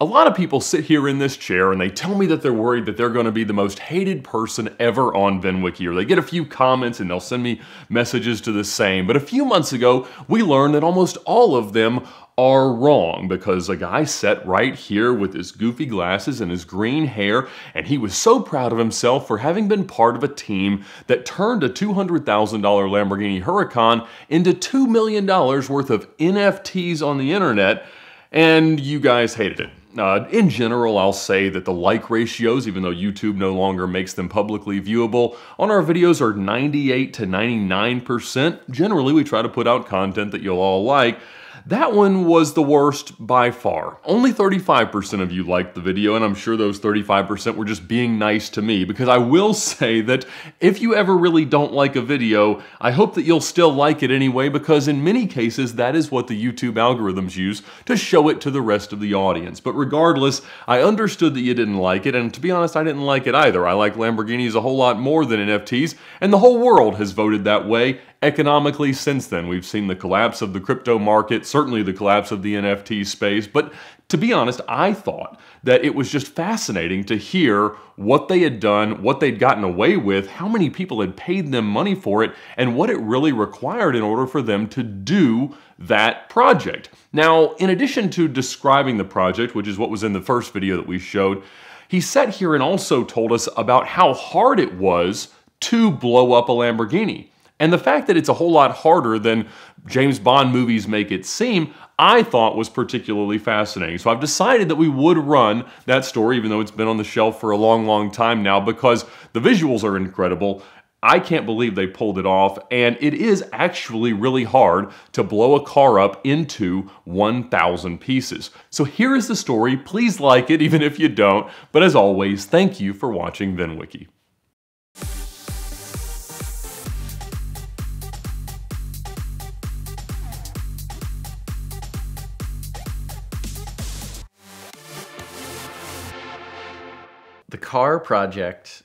A lot of people sit here in this chair and they tell me that they're worried that they're going to be the most hated person ever on VinWiki, or they get a few comments and they'll send me messages to the same. But a few months ago, we learned that almost all of them are wrong because a guy sat right here with his goofy glasses and his green hair, and he was so proud of himself for having been part of a team that turned a $200,000 Lamborghini Huracan into $2 million worth of NFTs on the internet, and you guys hated it. Uh, in general, I'll say that the like ratios, even though YouTube no longer makes them publicly viewable, on our videos are 98 to 99%. Generally, we try to put out content that you'll all like, that one was the worst by far. Only 35% of you liked the video, and I'm sure those 35% were just being nice to me, because I will say that if you ever really don't like a video, I hope that you'll still like it anyway, because in many cases, that is what the YouTube algorithms use to show it to the rest of the audience. But regardless, I understood that you didn't like it, and to be honest, I didn't like it either. I like Lamborghinis a whole lot more than NFTs, and the whole world has voted that way, economically since then. We've seen the collapse of the crypto market, certainly the collapse of the NFT space, but to be honest, I thought that it was just fascinating to hear what they had done, what they'd gotten away with, how many people had paid them money for it, and what it really required in order for them to do that project. Now, in addition to describing the project, which is what was in the first video that we showed, he sat here and also told us about how hard it was to blow up a Lamborghini. And the fact that it's a whole lot harder than James Bond movies make it seem, I thought was particularly fascinating. So I've decided that we would run that story, even though it's been on the shelf for a long, long time now, because the visuals are incredible. I can't believe they pulled it off, and it is actually really hard to blow a car up into 1,000 pieces. So here is the story. Please like it, even if you don't. But as always, thank you for watching VinWiki. The car project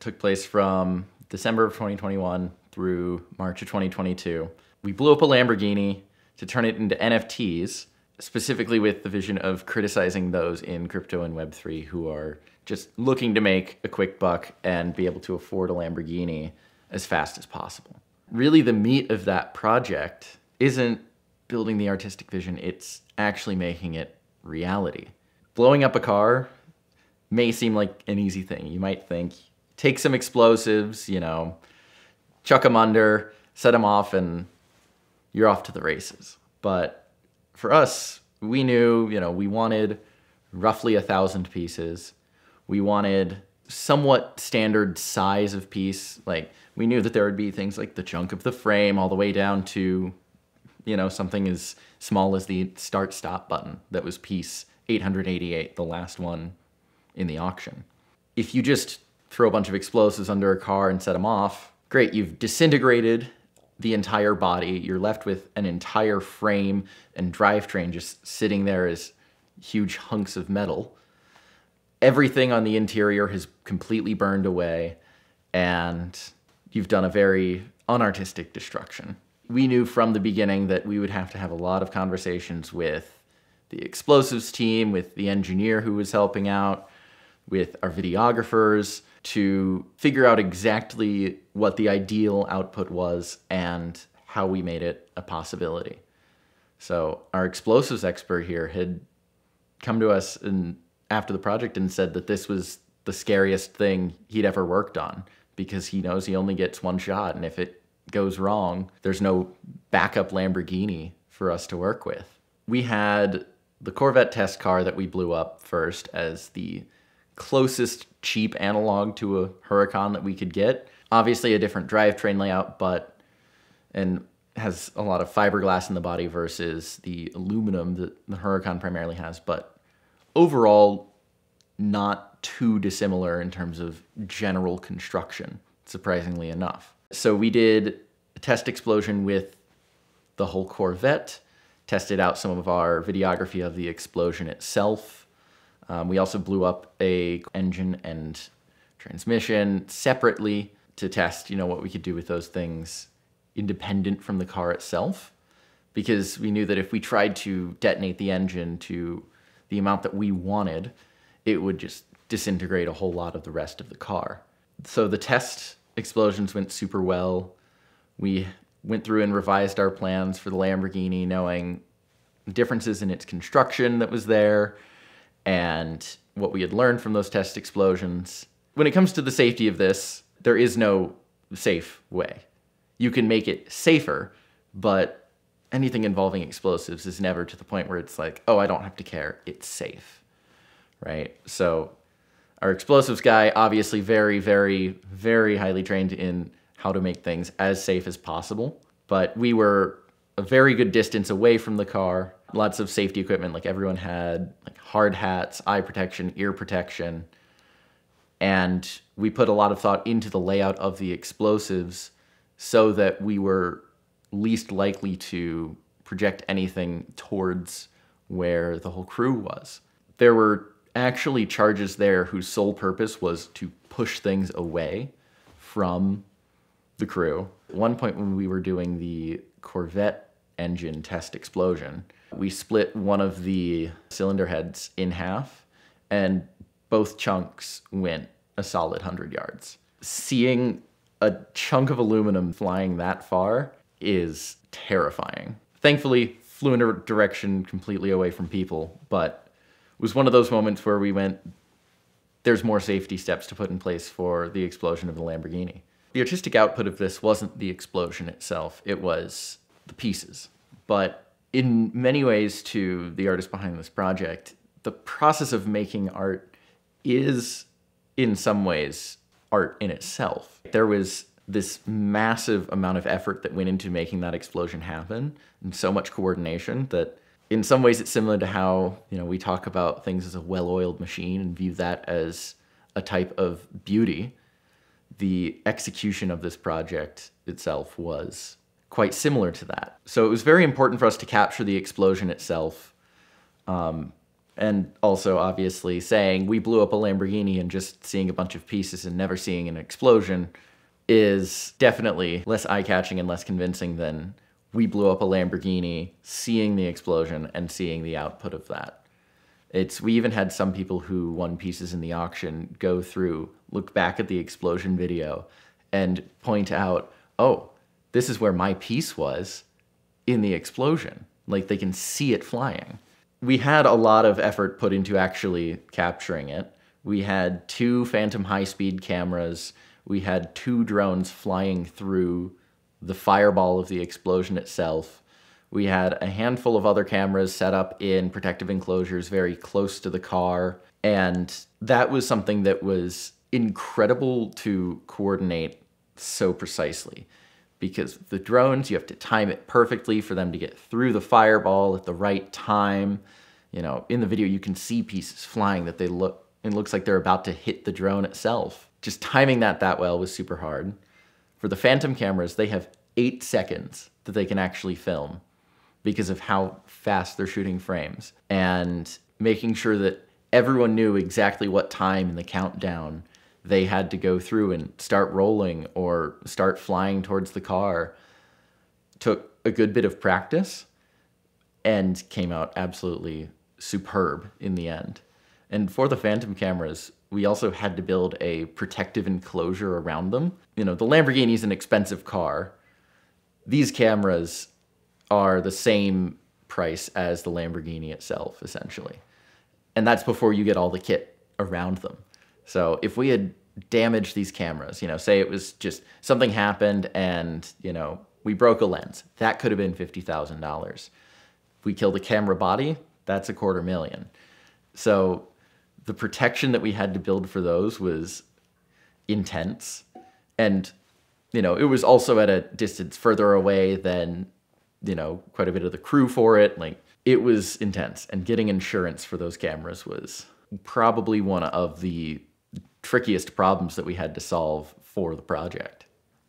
took place from December of 2021 through March of 2022. We blew up a Lamborghini to turn it into NFTs, specifically with the vision of criticizing those in crypto and Web3 who are just looking to make a quick buck and be able to afford a Lamborghini as fast as possible. Really, the meat of that project isn't building the artistic vision, it's actually making it reality. Blowing up a car may seem like an easy thing. You might think, take some explosives, you know, chuck them under, set them off, and you're off to the races. But for us, we knew, you know, we wanted roughly a thousand pieces. We wanted somewhat standard size of piece. Like we knew that there would be things like the chunk of the frame all the way down to, you know, something as small as the start stop button that was piece 888, the last one in the auction. If you just throw a bunch of explosives under a car and set them off, great, you've disintegrated the entire body. You're left with an entire frame and drivetrain just sitting there as huge hunks of metal. Everything on the interior has completely burned away, and you've done a very unartistic destruction. We knew from the beginning that we would have to have a lot of conversations with the explosives team, with the engineer who was helping out, with our videographers to figure out exactly what the ideal output was and how we made it a possibility. So our explosives expert here had come to us after the project and said that this was the scariest thing he'd ever worked on because he knows he only gets one shot and if it goes wrong, there's no backup Lamborghini for us to work with. We had the Corvette test car that we blew up first as the closest cheap analog to a Huracan that we could get. Obviously a different drivetrain layout, but and has a lot of fiberglass in the body versus the aluminum that the Huracan primarily has, but overall not too dissimilar in terms of general construction, surprisingly enough. So we did a test explosion with the whole Corvette, tested out some of our videography of the explosion itself, um, we also blew up a engine and transmission separately to test, you know, what we could do with those things independent from the car itself. Because we knew that if we tried to detonate the engine to the amount that we wanted, it would just disintegrate a whole lot of the rest of the car. So the test explosions went super well. We went through and revised our plans for the Lamborghini, knowing differences in its construction that was there and what we had learned from those test explosions. When it comes to the safety of this, there is no safe way. You can make it safer, but anything involving explosives is never to the point where it's like, oh, I don't have to care. It's safe. Right? So, our explosives guy, obviously, very, very, very highly trained in how to make things as safe as possible. But we were a very good distance away from the car. Lots of safety equipment, like everyone had like hard hats, eye protection, ear protection. And we put a lot of thought into the layout of the explosives so that we were least likely to project anything towards where the whole crew was. There were actually charges there whose sole purpose was to push things away from the crew. At one point when we were doing the Corvette engine test explosion, we split one of the cylinder heads in half and both chunks went a solid 100 yards. Seeing a chunk of aluminum flying that far is terrifying. Thankfully, flew in a direction completely away from people, but it was one of those moments where we went, there's more safety steps to put in place for the explosion of the Lamborghini. The artistic output of this wasn't the explosion itself, it was the pieces. But in many ways, to the artist behind this project, the process of making art is, in some ways, art in itself. There was this massive amount of effort that went into making that explosion happen and so much coordination that in some ways it's similar to how you know we talk about things as a well-oiled machine and view that as a type of beauty the execution of this project itself was quite similar to that so it was very important for us to capture the explosion itself um, and also obviously saying we blew up a lamborghini and just seeing a bunch of pieces and never seeing an explosion is definitely less eye-catching and less convincing than we blew up a Lamborghini, seeing the explosion and seeing the output of that. It's we even had some people who won pieces in the auction go through, look back at the explosion video and point out, "Oh, this is where my piece was in the explosion." Like they can see it flying. We had a lot of effort put into actually capturing it. We had two Phantom high-speed cameras. We had two drones flying through the fireball of the explosion itself. We had a handful of other cameras set up in protective enclosures very close to the car. And that was something that was incredible to coordinate so precisely. Because the drones, you have to time it perfectly for them to get through the fireball at the right time. You know, in the video, you can see pieces flying that they look, it looks like they're about to hit the drone itself. Just timing that that well was super hard. For the Phantom cameras, they have eight seconds that they can actually film because of how fast they're shooting frames and making sure that everyone knew exactly what time in the countdown they had to go through and start rolling or start flying towards the car took a good bit of practice and came out absolutely superb in the end. And for the Phantom cameras, we also had to build a protective enclosure around them. You know, the Lamborghini is an expensive car. These cameras are the same price as the Lamborghini itself, essentially. And that's before you get all the kit around them. So if we had damaged these cameras, you know, say it was just something happened and, you know, we broke a lens, that could have been $50,000. If we killed the camera body, that's a quarter million. So the protection that we had to build for those was intense. And, you know, it was also at a distance further away than, you know, quite a bit of the crew for it. Like, it was intense. And getting insurance for those cameras was probably one of the trickiest problems that we had to solve for the project.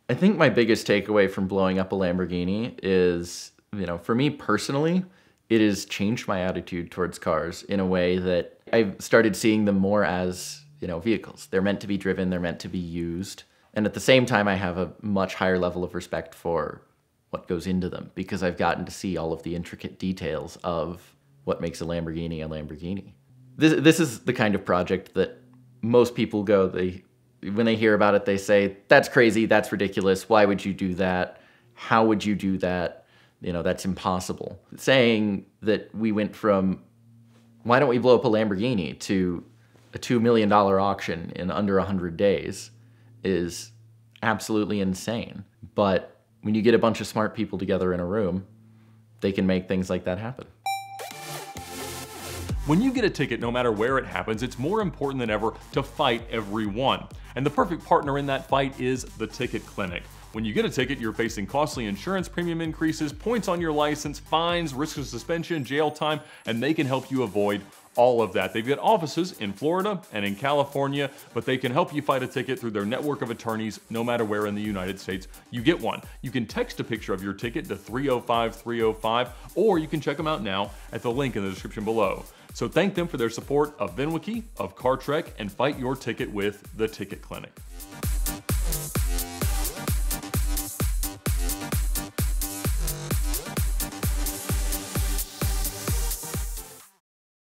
I think my biggest takeaway from blowing up a Lamborghini is, you know, for me personally, it has changed my attitude towards cars in a way that I've started seeing them more as, you know, vehicles. They're meant to be driven, they're meant to be used. And at the same time, I have a much higher level of respect for what goes into them because I've gotten to see all of the intricate details of what makes a Lamborghini a Lamborghini. This, this is the kind of project that most people go, they, when they hear about it, they say, that's crazy, that's ridiculous, why would you do that? How would you do that? You know, that's impossible. Saying that we went from, why don't we blow up a Lamborghini to a $2 million auction in under 100 days is absolutely insane. But when you get a bunch of smart people together in a room, they can make things like that happen. When you get a ticket, no matter where it happens, it's more important than ever to fight every one. And the perfect partner in that fight is the Ticket Clinic. When you get a ticket, you're facing costly insurance premium increases, points on your license, fines, risk of suspension, jail time, and they can help you avoid all of that. They've got offices in Florida and in California, but they can help you fight a ticket through their network of attorneys no matter where in the United States you get one. You can text a picture of your ticket to 305 305, or you can check them out now at the link in the description below. So thank them for their support of VinWiki, of CarTrek, and fight your ticket with the Ticket Clinic.